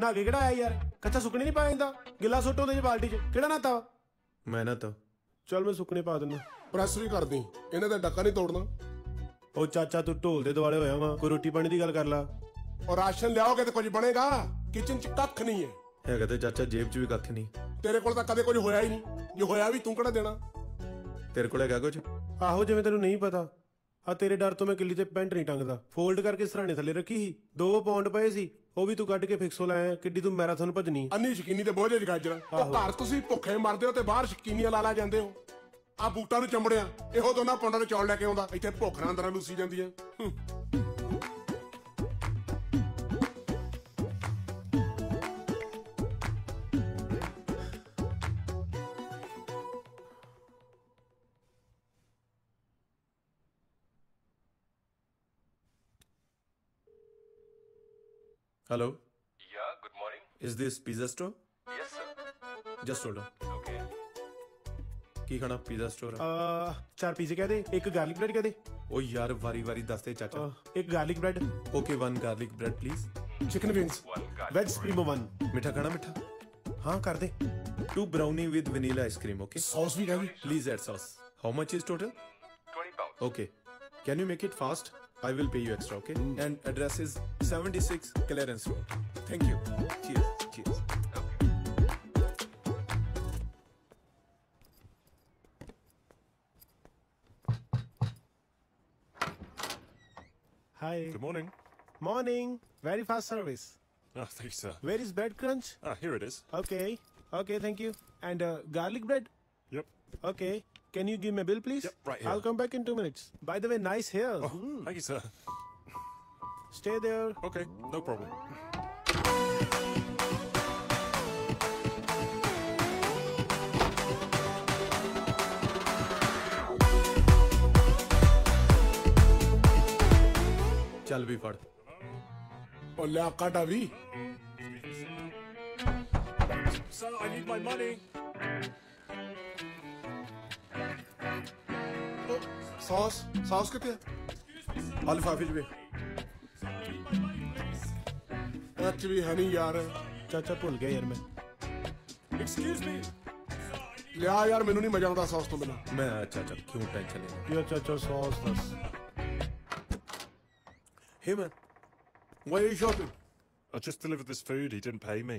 ਨਾ ਕੇ ਕਿਹੜਾ ਆਇਆ ਯਾਰ? ਕੱਚਾ ਸੁੱਕਣੇ ਨਹੀਂ ਪਾਇਆ ਜਾਂਦਾ? ਗਿੱਲਾ ਸੁੱਟ ਚ ਬਾਲਟੀ ਚ। ਕਿਹੜਾ ਨਾਤਾ ਵਾ? ਮੈਂ ਨਾ ਤਾਂ। ਚੱਲ ਮੈਂ ਸੁੱਕਣੇ ਪਾ ਦਿੰਦਾ। ਪ੍ਰੈਸ ਵੀ ਕਰਦੀ। ਇਹਨੇ ਤਾਂ ਡੱਕਾ ਨਹੀਂ ਤੋੜਨਾ। ਉਹ ਚਾਚਾ ਤੂੰ ਢੋਲ ਦੇ ਦੁਆਲੇ ਹੋਇਆ ਵਾ। ਕੋਈ ਰੋਟੀ ਪਾਣੀ ਦੀ ਗੱਲ ਕਰ ਲਾ। ਔਰ ਰਾਸ਼ਨ ਲਿਆਓਗੇ ਤੇ ਕੁਝ ਬਣੇਗਾ। ਕਿਚਨ 'ਚ ਕੱਖ ਨਹੀਂ ਹੈ। ਹੈਗਾ ਤੇ ਚਾਚਾ ਜੇਬ 'ਚ ਵੀ ਕੱਖ ਨਹੀਂ। ਤੇਰੇ ਕੋਲ ਤਾਂ ਕਦੇ ਕੁਝ ਹੋਇਆ ਹੀ ਨਹੀਂ। ਜੇ ਹੋਇਆ ਵੀ ਤੂੰ ਕਿਹੜਾ ਦੇਣਾ? ਤੇਰੇ ਕੋਲ ਹੈਗਾ ਕੁਝ? ਆਹੋ ਜਿਵੇਂ ਤੈਨੂੰ ਨਹੀਂ ਪਤਾ। ਆ ਤੇਰੇ ਡਰ ਤੋਂ ਮੈਂ ਕਿੱਲੀ ਤੇ ਪੈਂਟ ਨਹੀਂ ਟੰਗਦਾ। ਫੋਲਡ ਕਰਕੇ ਸਰਾਣੇ ਥੱਲੇ ਰੱਖੀ ਸੀ। 2 ਪਾਉਂਡ ਪਏ ਸੀ। ਉਹ ਵੀ ਤੂੰ ਕੱਢ ਕੇ ਫਿਕਸੋ ਲਾਇਆ ਕਿੱਡੀ ਤੂੰ ਮੈਰਾਥਨ ਭੱਜਣੀ ਅੰਨੀ ਸ਼ਕੀਨੀ ਤੇ ਬੋਝੇ ਉਹ ਘਰ ਤੁਸੀਂ ਭੁੱਖੇ ਮਰਦੇ ਹੋ ਤੇ ਬਾਹਰ ਸ਼ਕੀਨੀਆਂ ਲਾ ਲਾ ਜਾਂਦੇ ਹੋ। ਆ ਬੂਟਾਂ ਨੂੰ ਚੰਬੜਿਆ। ਇਹੋ ਦੋਨਾਂ ਪੌਂਡਾਂ ਦੇ ਚੌਲ ਲੈ ਕੇ ਆਉਂਦਾ। ਇੱਥੇ ਭੁੱਖ ਨਾਲ ਅੰਦਰਾਂ ਲੂਸੀ ਜਾਂਦੀਆਂ Hello, Yeah, good morning. is this pizza store? Yes, sir. Just hold on. Okay. ਕੀ ਖਾਣਾ ਪੀਜ਼ਾ ਸਟੋਰ ਆ ਆ ਚਾਰ ਪੀਜ਼ੇ ਕਹਿ ਦੇ ਇੱਕ ਗਾਰਲਿਕ ਬ੍ਰੈਡ ਕਹਿ ਦੇ ਉਹ ਯਾਰ ਵਾਰੀ ਵਾਰੀ ਦੱਸ ਦੇ ਚਾਚਾ ਅਹ, ਇੱਕ garlic bread okay one garlic bread please chicken wings One garlic. Veg supremo 1 ਮਿੱਠਾ ਖਾਣਾ ਮਿੱਠਾ ਹਾਂ ਕਰ ਦੇ two brownie with vanilla ice cream okay sauce ਵੀ ਕਹਿ Please add sauce. How much is total? 20 pounds. Okay. Can you make it fast? I will pay you extra, okay? Mm. And address is 76 Clarence Road. Thank you. Cheers. Cheers. Hi. Good morning. Morning. Very fast service. Ah, thanks, sir. Where is bread crunch? Ah, here it is. Okay. Okay, thank you. And uh, garlic bread? Yep. Okay. can you give me a bill please Yep, right here. i'll come back in two minutes by the way nice hair Hmm. Thank you, sir. stay there Okay, no problem. ਚੱਲ ਵੀ ਫੜ ਉਹ ਲਿਆ ਕਾਟਾ ਵੀ Sir, I need my money. Sauce sauce ਕਿੱਥੇ ਆ ਅਲਫਾਫੇ ਜਵੇ H ਵੀ ਹੈ ਨਹੀਂ ਯਾਰ ਚਾਚਾ ਭੁੱਲ ਗਿਆ ਯਾਰ ਮੈਂ Excuse me. ਲਿਆ ਯਾਰ ਮੈਨੂੰ ਨਹੀਂ ਮਜ਼ਾ ਆਉਂਦਾ ਸੌਸ ਤੋਂ ਬਿਨਾ ਮੈਂ ਚਾਚਾ ਕਿਉਂ ਟੈਨਸ਼ਨ ਲੈਣਾ ਯਾਰ ਚਾਚਾ ਸੌਸ ਦੱਸ Hey man, why are you shopping? I just delivered this food. He didn't pay me.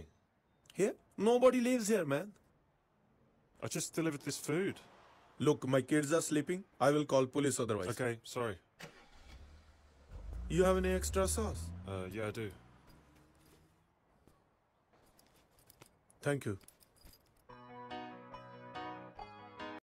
Here? Nobody lives here, man. I just delivered this food. Look, my kids are sleeping. I will call police otherwise. Okay, sorry. You have any extra sauce? Uh, yeah, I do. Thank you.